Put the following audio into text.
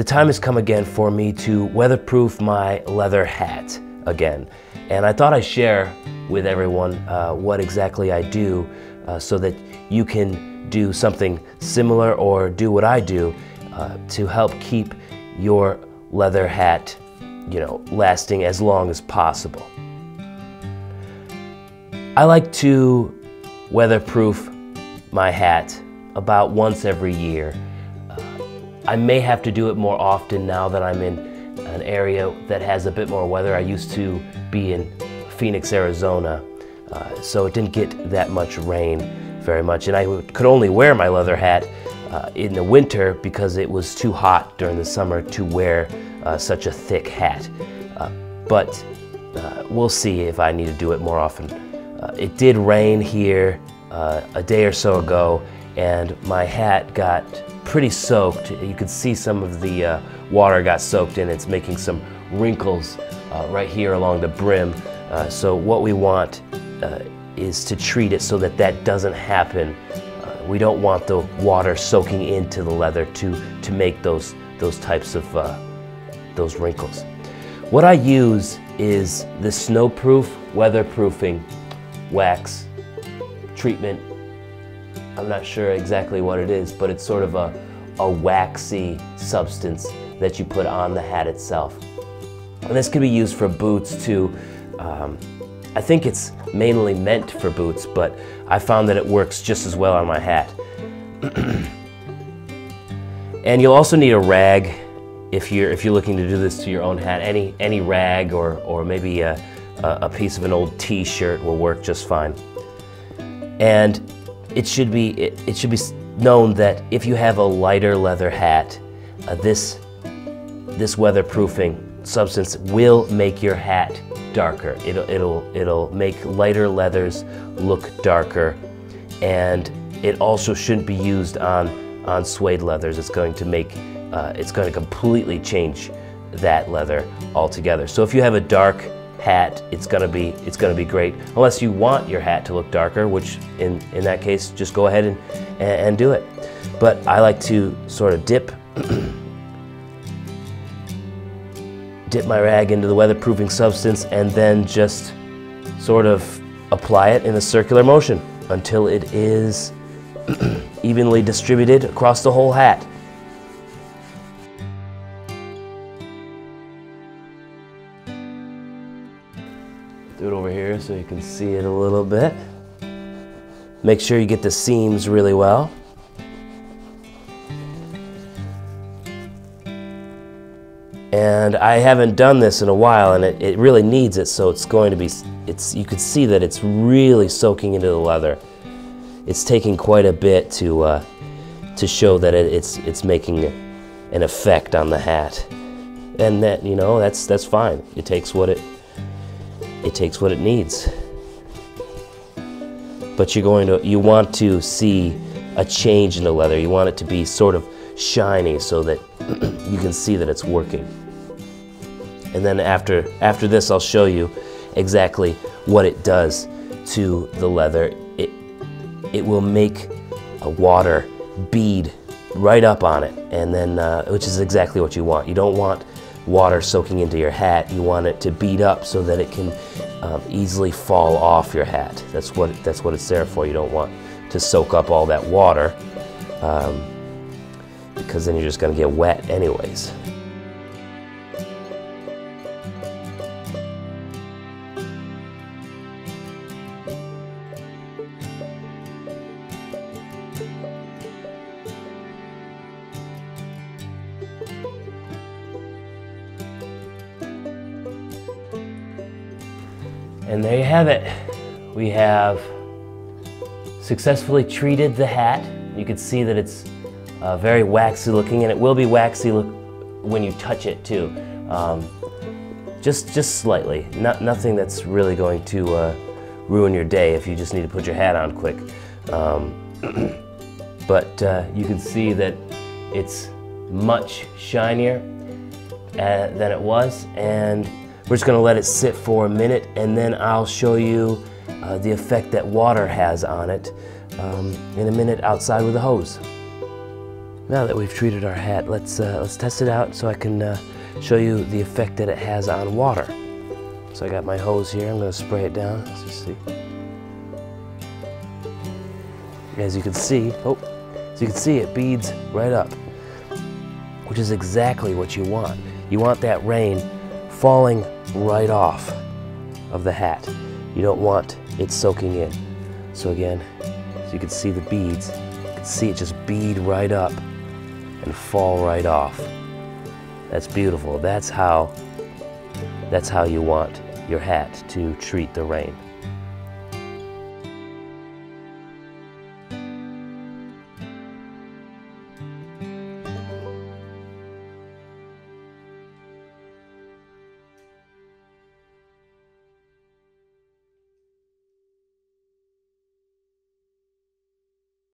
the time has come again for me to weatherproof my leather hat again. And I thought I'd share with everyone uh, what exactly I do uh, so that you can do something similar or do what I do uh, to help keep your leather hat, you know, lasting as long as possible. I like to weatherproof my hat about once every year. I may have to do it more often now that I'm in an area that has a bit more weather. I used to be in Phoenix, Arizona, uh, so it didn't get that much rain very much. And I could only wear my leather hat uh, in the winter because it was too hot during the summer to wear uh, such a thick hat. Uh, but uh, we'll see if I need to do it more often. Uh, it did rain here a day or so ago, and my hat got pretty soaked. You can see some of the water got soaked in. It's making some wrinkles right here along the brim. so what we want is to treat it so that that doesn't happen. Uh, we don't want the water soaking into the leather to, to make those, those types of uh, those wrinkles. What I use is the snowproof weatherproofing wax treatment. I'm not sure exactly what it is, but it's sort of a, a waxy substance that you put on the hat itself. And this can be used for boots too. Um, I think it's mainly meant for boots, but I found that it works just as well on my hat. and you'll also need a rag if you're if you're looking to do this to your own hat. Any any rag or or maybe a a piece of an old T-shirt will work just fine. And it should be it, it, should be known that if you have a lighter leather hat, uh, this this weatherproofing substance will make your hat darker. It'll, it'll, it'll make lighter leathers look darker. And it also shouldn't be used on, on suede leathers. It's going to make, uh, it's going to completely change that leather altogether. So if you have a dark hat, it's gonna be it's gonna be great. Unless you want your hat to look darker, which in in that case, just go ahead and and, and do it. But I like to sort of dip dip my rag into the weatherproofing substance, and then just sort of apply it in a circular motion until it is evenly distributed across the whole hat. Do it over here so you can see it a little bit. Make sure you get the seams really well. And I haven't done this in a while and it, it really needs it so it's going to be, it's, you can see that it's really soaking into the leather. It's taking quite a bit to, uh, to show that it, it's, it's making an effect on the hat. And that, you know, that's, that's fine. It takes what it, it takes what it needs. But you're going to, you want to see a change in the leather. You want it to be sort of shiny so that you can see that it's working. And then after, after this, I'll show you exactly what it does to the leather. It, it will make a water bead right up on it, and then, uh, which is exactly what you want. You don't want water soaking into your hat. You want it to beat up so that it can um, easily fall off your hat. That's what, that's what it's there for. You don't want to soak up all that water um, because then you're just going to get wet anyways. And there you have it. We have successfully treated the hat. You can see that it's uh, very waxy looking and it will be waxy look when you touch it too. Um, just, just slightly, Not, nothing that's really going to uh, ruin your day if you just need to put your hat on quick. Um, but uh, you can see that it's much shinier uh, than it was and we're just gonna let it sit for a minute and then I'll show you uh, the effect that water has on it um, in a minute outside with a hose. Now that we've treated our hat, let's, uh, let's test it out so I can uh, show you the effect that it has on water. So I got my hose here, I'm gonna spray it down, as you see. As you can see, oh, as you can see, it beads right up, which is exactly what you want. You want that rain falling right off of the hat. You don't want it soaking in. So again, as you can see the beads, you can see it just bead right up and fall right off. That's beautiful. That's how that's how you want your hat to treat the rain.